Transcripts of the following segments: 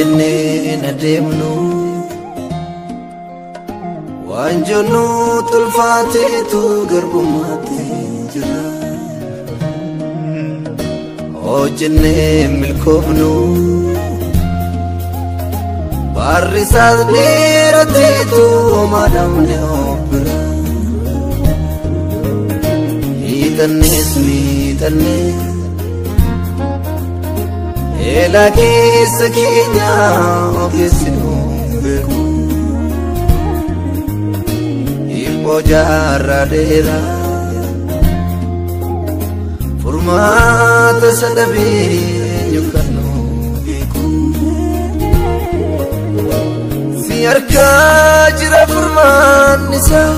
hojjennee na deemnu waan jennu tulfaateetu garbummaatti jira hojjennee milkoofnu baarri isaas dheerateetu maadamne obbira miidhannees miidhannees Ela keessa keenya ogeessinu beeku Ibboo jaarraa dheeraa Furmaata sadabee yookaan beeku Si harkaa jira furmaan isaa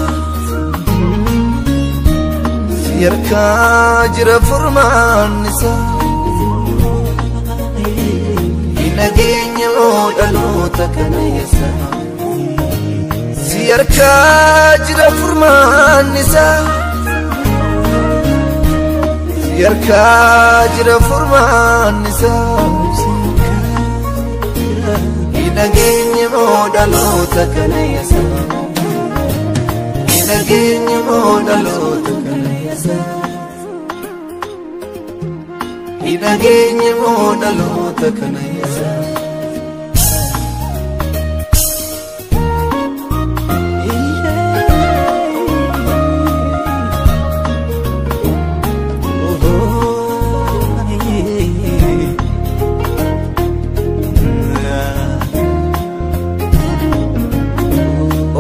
Si harkaa jira furmaan isaa isaa si harkaa jira furmaan isaa nageenya dhaloota kana keessa nageenya dhaloota kana keessa. Nageenya dhaloota kana keessa.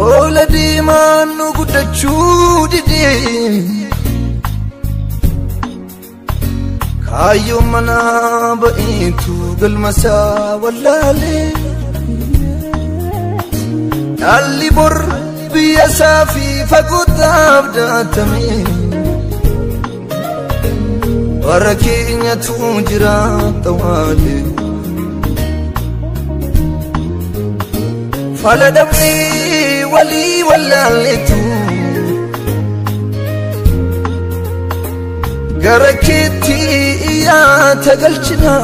Oola diimaan nu guddachuu didee. ايو منا بقيت بالمساء لي اللي بر بيا سافي فقد أبدا تميل وركين يتوجرا طوالي. فلا فلدمني ولي ولا لتو قركت تقلشنا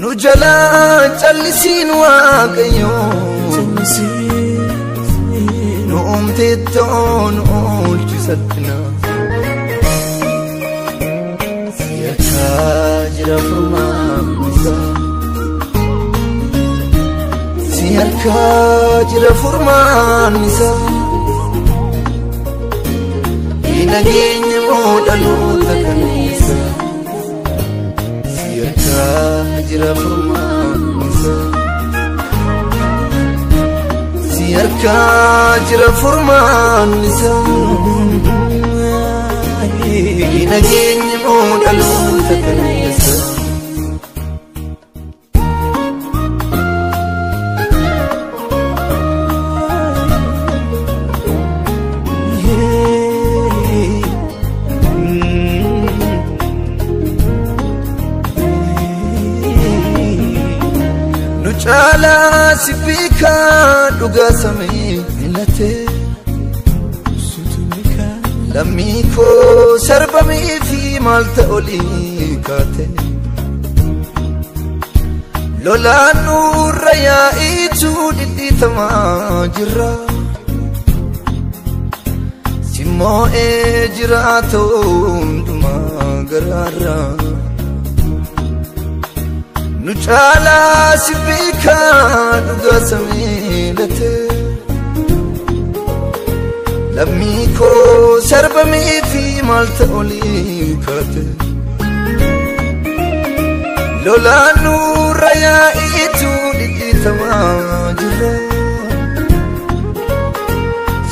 نجلا جلسين واقيون. نوم تدون قول جسدنا يا تاجر فرمان مزا يا تاجر فرمان مزا furmaanisa nageenya dhaloota kana keessa si harkaa jira furmaanisa si harkaa jira furmaanisa nageenya dhaloota kana caalaa si beekaa dhugaa samii milatee lammii koo sarbamee fi maal ta'olii kaate lolaan nurra yaa'iitu dhidhiitamaa jirra. Simmoo'ee jiraata hundumaa garaarraa nu caalaa si beekaa dhugaa samiilate lammii koo sarbamee fi maal ta'olii kaate lolaan nurra yaa'iitu dhidhiitamaa jira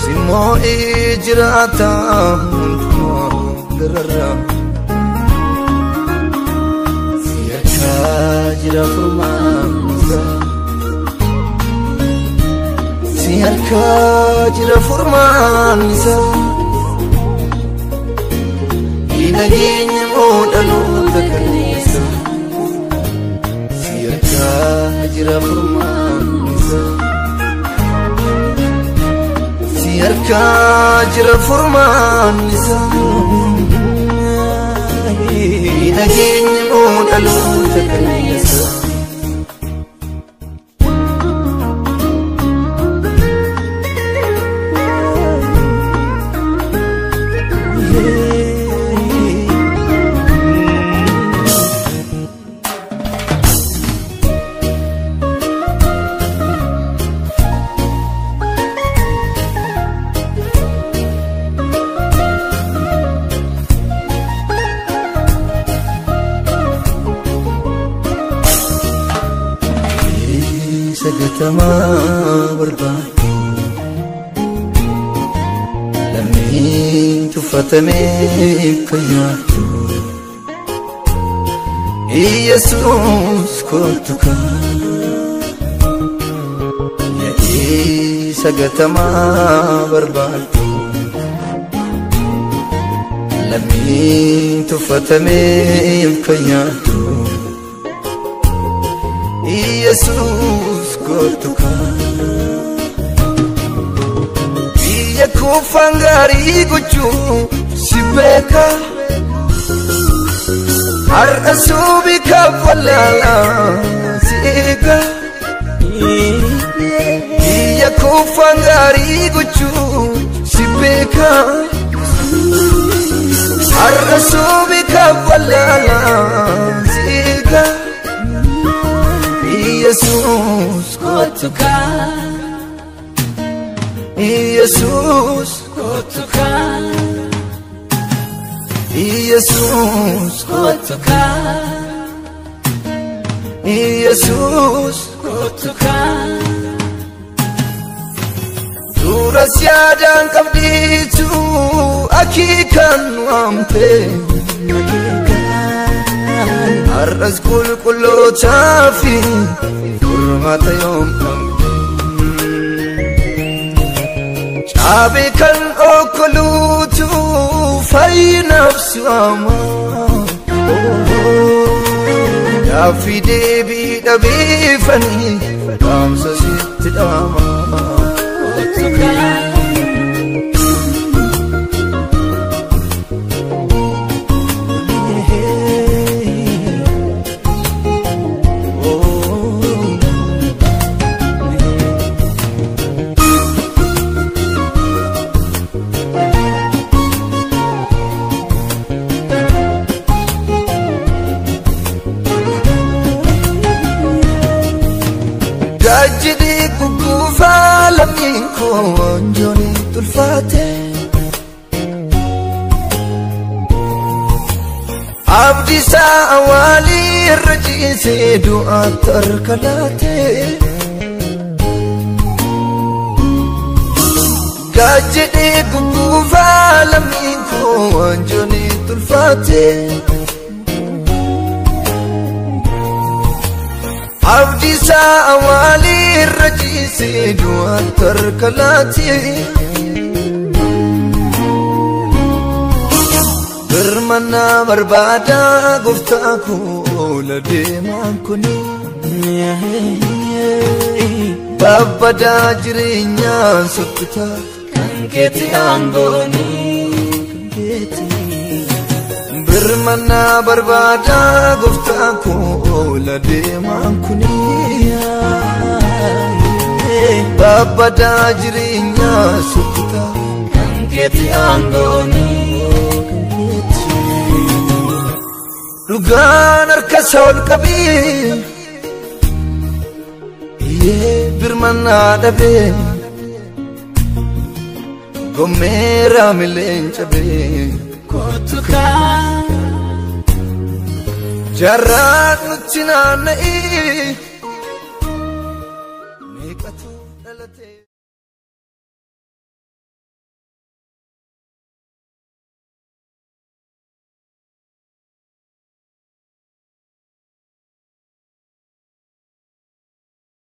simmoo'ee jira furmaanisa si harkaa jira furmaanisa nageenya dhaloota kana keessa si harkaa jira furmaanisa si harkaa jira furmaanisa nageenya dhaloota 这可以的 sagatamaa barbaadu lammii tuffatamee fayyaadu Iyesuus kootu kan yaa'ii sagatamaa barbaadu lammii tuffatamee kan biyya kuufaan kutuka Iya kufangari gucu sibeka Har asubi kafalala siga Iya kufangari gucu sibeka Har asubi kafalala Iyesuus kootu kan Iyesuus kootu kan Iyesuus kootu kan Iyesuus kootu kan Duras yaadaan qabdiitu akiikan waamte Har'as qulqullootaa fi furmaata yoom Caabe kan okkoluutu fayyinaaf si waama Gaaffii deebii dhabeeffanii dhaamsa sitti dhaama koo wanjoonii tulfaate. Abdiisaa awwaalii irra ciisee du'aatti harka laate. Gaajjidii gugguufaa lammiin koo wanjoonii tulfaate. Abdiisaa awwaalii irra ciisee du'aatti harka laate. Birmannaa barbaada gooftaa koo la deemaan kuni. Babbadaa jireenyaa sokkutaa kan keeti aangooni Birmannaa barbaada gooftaa koo la deemaan kuni. Babbadaa jireenyaa sokkutaa. kan keeti aangooni Dhugaan harka isaa ol qabee birmannaa dhabee Gommeera mileen cabee kootu Jarraan nutti naanna'ee meeqatu dhalatee.